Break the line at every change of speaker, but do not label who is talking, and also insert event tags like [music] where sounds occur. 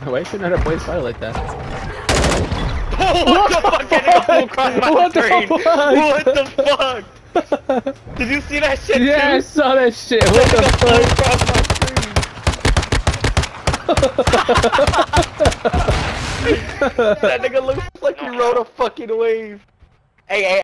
[laughs] Why should not a played fire like that?
Oh, what the fuck? That across my
What the fuck?
What the fuck? [laughs] Did you see that shit
Yeah,
too?
I saw that shit.
That
What the
the
fuck?
across my [laughs] that nigga looks like he rode a fucking wave. Hey, hey,